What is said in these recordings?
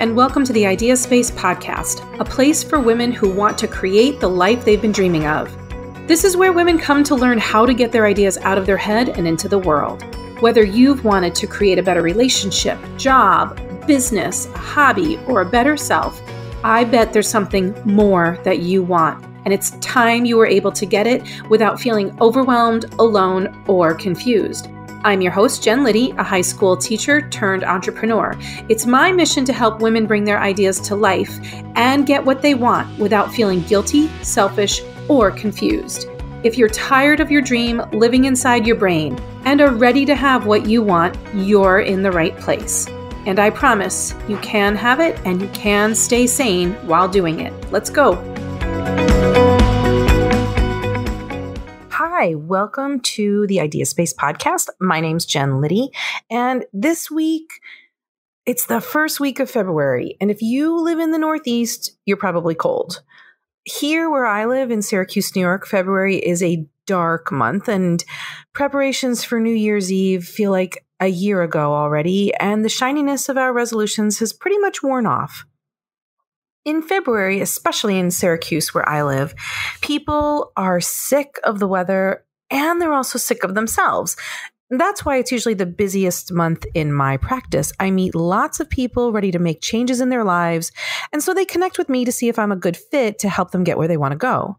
and welcome to the Idea Space podcast, a place for women who want to create the life they've been dreaming of. This is where women come to learn how to get their ideas out of their head and into the world. Whether you've wanted to create a better relationship, job, business, hobby, or a better self, I bet there's something more that you want. And it's time you were able to get it without feeling overwhelmed, alone, or confused. I'm your host, Jen Liddy, a high school teacher turned entrepreneur. It's my mission to help women bring their ideas to life and get what they want without feeling guilty, selfish, or confused. If you're tired of your dream living inside your brain and are ready to have what you want, you're in the right place. And I promise you can have it and you can stay sane while doing it. Let's go. Hi, welcome to the Idea Space podcast. My name's Jen Liddy, and this week it's the first week of February. And if you live in the Northeast, you're probably cold. Here, where I live in Syracuse, New York, February is a dark month, and preparations for New Year's Eve feel like a year ago already, and the shininess of our resolutions has pretty much worn off. In February, especially in Syracuse, where I live, people are sick of the weather and they're also sick of themselves. That's why it's usually the busiest month in my practice. I meet lots of people ready to make changes in their lives, and so they connect with me to see if I'm a good fit to help them get where they want to go.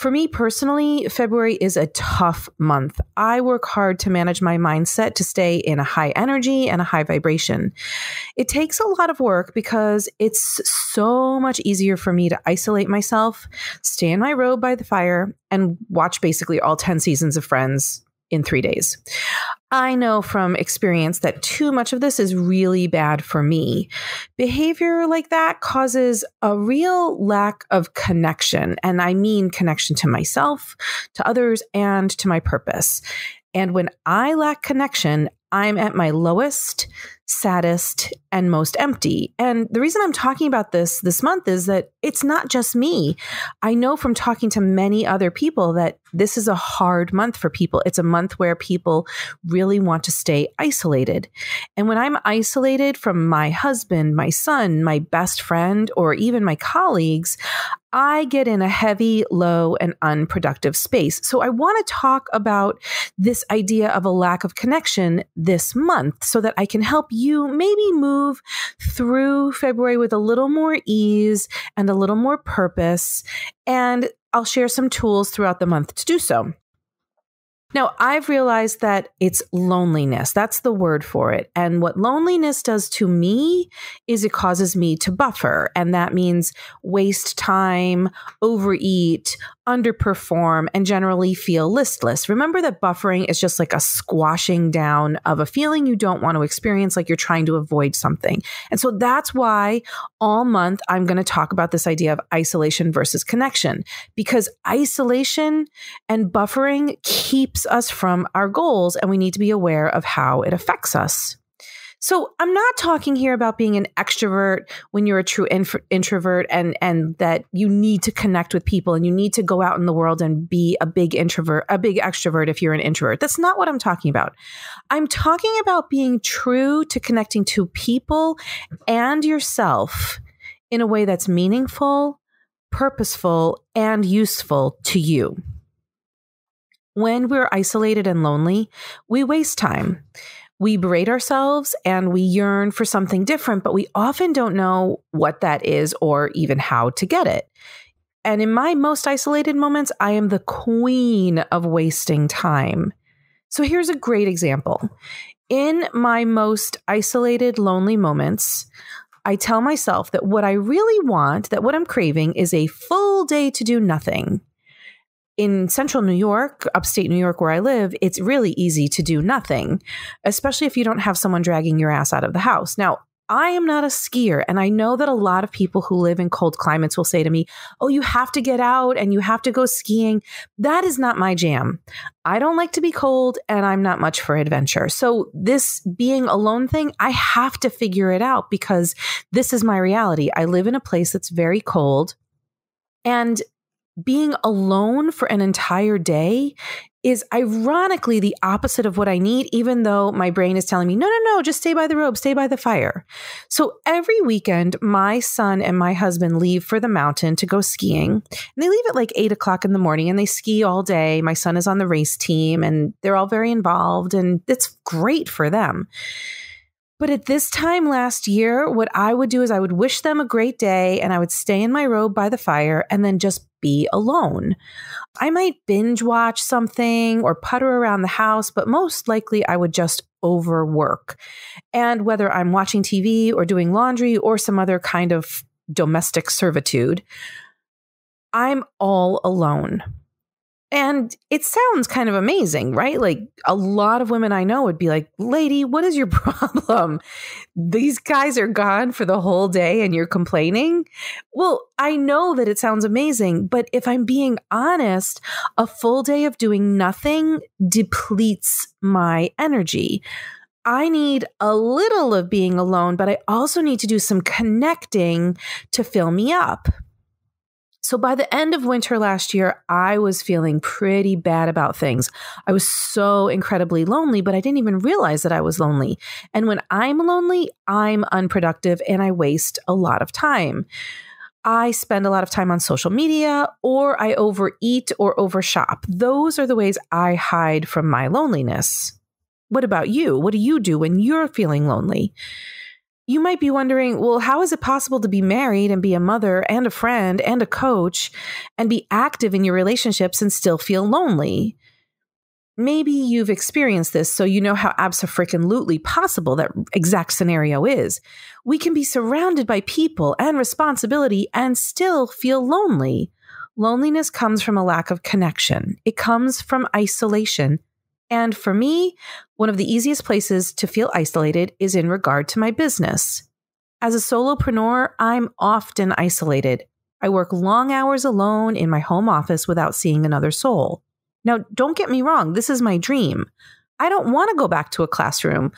For me personally, February is a tough month. I work hard to manage my mindset to stay in a high energy and a high vibration. It takes a lot of work because it's so much easier for me to isolate myself, stay in my robe by the fire, and watch basically all 10 seasons of Friends in three days. I know from experience that too much of this is really bad for me. Behavior like that causes a real lack of connection. And I mean connection to myself, to others, and to my purpose. And when I lack connection, I'm at my lowest, saddest, and most empty. And the reason I'm talking about this this month is that it's not just me. I know from talking to many other people that this is a hard month for people. It's a month where people really want to stay isolated. And when I'm isolated from my husband, my son, my best friend, or even my colleagues, I get in a heavy, low, and unproductive space. So I want to talk about this idea of a lack of connection this month so that I can help you maybe move through February with a little more ease and a little more purpose. And I'll share some tools throughout the month to do so. Now, I've realized that it's loneliness. That's the word for it. And what loneliness does to me is it causes me to buffer. And that means waste time, overeat, underperform, and generally feel listless. Remember that buffering is just like a squashing down of a feeling you don't want to experience, like you're trying to avoid something. And so that's why all month I'm going to talk about this idea of isolation versus connection, because isolation and buffering keeps us from our goals, and we need to be aware of how it affects us. So I'm not talking here about being an extrovert when you're a true introvert and and that you need to connect with people and you need to go out in the world and be a big introvert, a big extrovert if you're an introvert. That's not what I'm talking about. I'm talking about being true to connecting to people and yourself in a way that's meaningful, purposeful, and useful to you. When we're isolated and lonely, we waste time we berate ourselves and we yearn for something different, but we often don't know what that is or even how to get it. And in my most isolated moments, I am the queen of wasting time. So here's a great example. In my most isolated, lonely moments, I tell myself that what I really want, that what I'm craving is a full day to do nothing in central New York, upstate New York, where I live, it's really easy to do nothing, especially if you don't have someone dragging your ass out of the house. Now, I am not a skier. And I know that a lot of people who live in cold climates will say to me, Oh, you have to get out and you have to go skiing. That is not my jam. I don't like to be cold and I'm not much for adventure. So, this being alone thing, I have to figure it out because this is my reality. I live in a place that's very cold. And being alone for an entire day is ironically the opposite of what I need, even though my brain is telling me, no, no, no, just stay by the robe, stay by the fire. So every weekend, my son and my husband leave for the mountain to go skiing. And they leave at like eight o'clock in the morning and they ski all day. My son is on the race team and they're all very involved, and it's great for them. But at this time last year, what I would do is I would wish them a great day and I would stay in my robe by the fire and then just be alone. I might binge watch something or putter around the house, but most likely I would just overwork. And whether I'm watching TV or doing laundry or some other kind of domestic servitude, I'm all alone. And it sounds kind of amazing, right? Like a lot of women I know would be like, Lady, what is your problem? These guys are gone for the whole day and you're complaining. Well, I know that it sounds amazing, but if I'm being honest, a full day of doing nothing depletes my energy. I need a little of being alone, but I also need to do some connecting to fill me up. So by the end of winter last year, I was feeling pretty bad about things. I was so incredibly lonely, but I didn't even realize that I was lonely. And when I'm lonely, I'm unproductive and I waste a lot of time. I spend a lot of time on social media or I overeat or overshop. Those are the ways I hide from my loneliness. What about you? What do you do when you're feeling lonely? You might be wondering, well, how is it possible to be married and be a mother and a friend and a coach and be active in your relationships and still feel lonely? Maybe you've experienced this, so you know how absolutely possible that exact scenario is. We can be surrounded by people and responsibility and still feel lonely. Loneliness comes from a lack of connection, it comes from isolation and for me, one of the easiest places to feel isolated is in regard to my business. As a solopreneur, I'm often isolated. I work long hours alone in my home office without seeing another soul. Now, don't get me wrong, this is my dream. I don't want to go back to a classroom.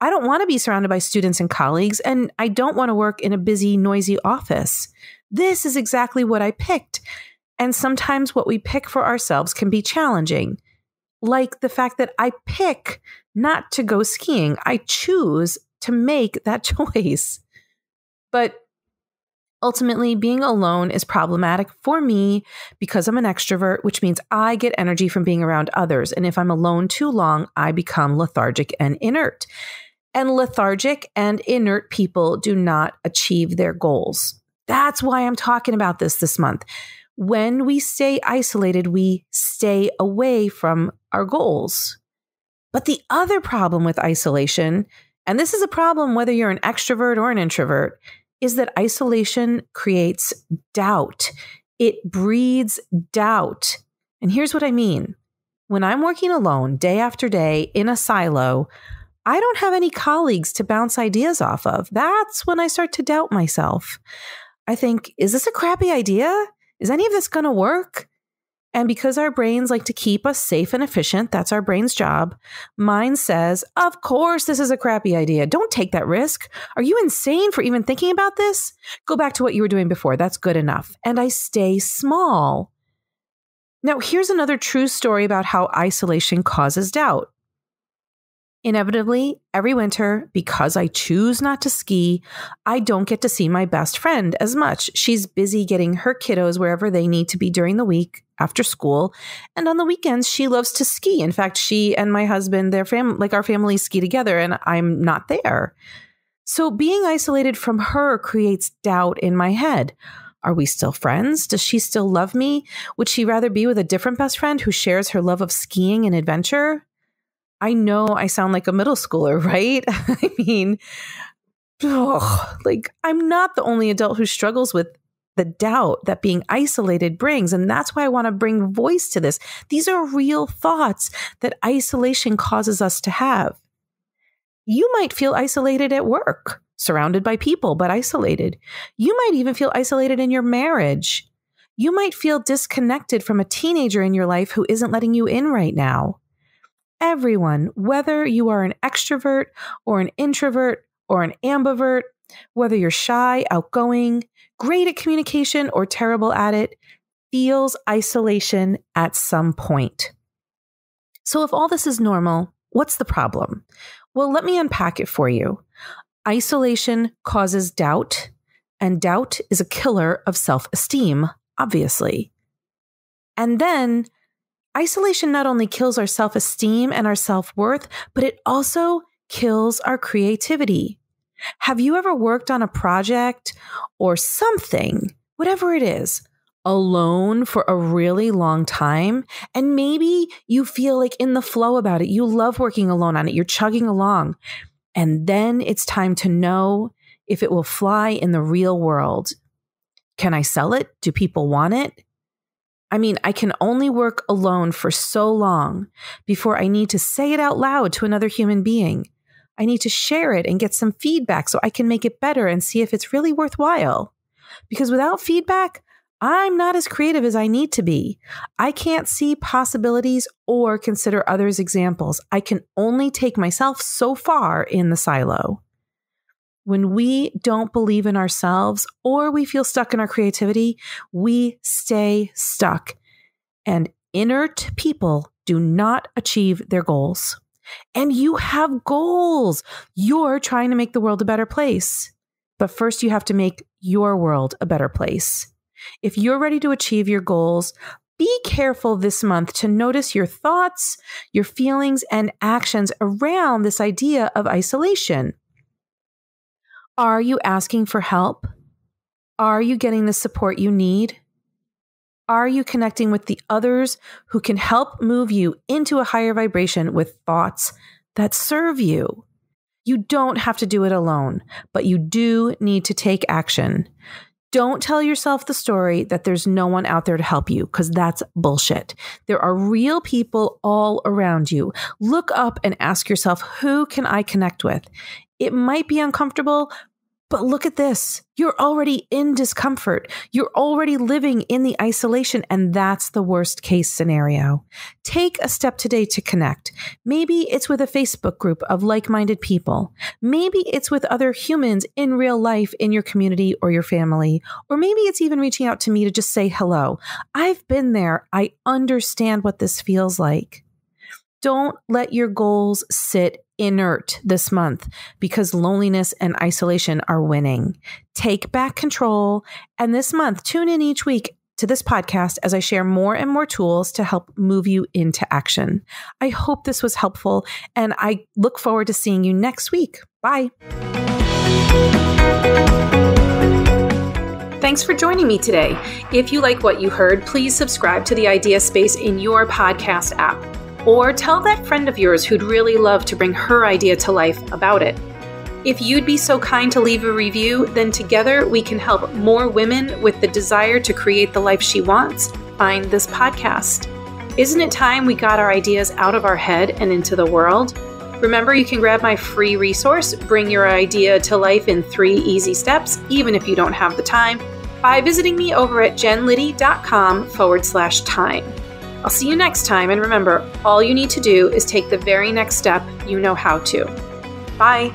I don't want to be surrounded by students and colleagues, and I don't want to work in a busy, noisy office. This is exactly what I picked. And sometimes what we pick for ourselves can be challenging like the fact that I pick not to go skiing. I choose to make that choice. But ultimately, being alone is problematic for me because I'm an extrovert, which means I get energy from being around others. And if I'm alone too long, I become lethargic and inert. And lethargic and inert people do not achieve their goals. That's why I'm talking about this this month when we stay isolated, we stay away from our goals. But the other problem with isolation, and this is a problem whether you're an extrovert or an introvert, is that isolation creates doubt. It breeds doubt. And here's what I mean when I'm working alone day after day in a silo, I don't have any colleagues to bounce ideas off of. That's when I start to doubt myself. I think, is this a crappy idea? is any of this going to work? And because our brains like to keep us safe and efficient, that's our brain's job. Mine says, Of course, this is a crappy idea. Don't take that risk. Are you insane for even thinking about this? Go back to what you were doing before. That's good enough. And I stay small. Now, here's another true story about how isolation causes doubt. Inevitably, every winter, because I choose not to ski, I don't get to see my best friend as much. She's busy getting her kiddos wherever they need to be during the week after school. And on the weekends, she loves to ski. In fact, she and my husband, their fam like our families ski together, and I'm not there. So being isolated from her creates doubt in my head. Are we still friends? Does she still love me? Would she rather be with a different best friend who shares her love of skiing and adventure? I know I sound like a middle schooler, right? I mean, oh, like I'm not the only adult who struggles with the doubt that being isolated brings. And that's why I want to bring voice to this. These are real thoughts that isolation causes us to have. You might feel isolated at work, surrounded by people, but isolated. You might even feel isolated in your marriage. You might feel disconnected from a teenager in your life who isn't letting you in right now everyone, whether you are an extrovert or an introvert or an ambivert, whether you're shy, outgoing, great at communication, or terrible at it, feels isolation at some point. So, if all this is normal, what's the problem? Well, let me unpack it for you. Isolation causes doubt, and doubt is a killer of self esteem, obviously. And then isolation not only kills our self esteem and our self worth, but it also kills our creativity. Have you ever worked on a project or something, whatever it is, alone for a really long time? And maybe you feel like in the flow about it. You love working alone on it. You're chugging along. And then it's time to know if it will fly in the real world. Can I sell it? Do people want it? I mean, I can only work alone for so long before I need to say it out loud to another human being. I need to share it and get some feedback so I can make it better and see if it's really worthwhile. Because without feedback, I'm not as creative as I need to be. I can't see possibilities or consider others' examples. I can only take myself so far in the silo. When we don't believe in ourselves or we feel stuck in our creativity, we stay stuck. And inert people do not achieve their goals. And you have goals. You're trying to make the world a better place. But first, you have to make your world a better place. If you're ready to achieve your goals, be careful this month to notice your thoughts, your feelings, and actions around this idea of isolation. Are you asking for help? Are you getting the support you need? Are you connecting with the others who can help move you into a higher vibration with thoughts that serve you? You don't have to do it alone, but you do need to take action. Don't tell yourself the story that there's no one out there to help you because that's bullshit. There are real people all around you. Look up and ask yourself, who can I connect with? It might be uncomfortable, but look at this. You're already in discomfort. You're already living in the isolation, and that's the worst case scenario. Take a step today to connect. Maybe it's with a Facebook group of like minded people. Maybe it's with other humans in real life in your community or your family. Or maybe it's even reaching out to me to just say hello. I've been there. I understand what this feels like. Don't let your goals sit inert this month because loneliness and isolation are winning. Take back control. And this month, tune in each week to this podcast as I share more and more tools to help move you into action. I hope this was helpful and I look forward to seeing you next week. Bye. Thanks for joining me today. If you like what you heard, please subscribe to the Idea Space in your podcast app. Or tell that friend of yours who'd really love to bring her idea to life about it. If you'd be so kind to leave a review, then together we can help more women with the desire to create the life she wants find this podcast. Isn't it time we got our ideas out of our head and into the world? Remember, you can grab my free resource, Bring Your Idea to Life in Three Easy Steps, even if you don't have the time, by visiting me over at jenliddy.com forward slash time. I'll see you next time, and remember, all you need to do is take the very next step you know how to. Bye.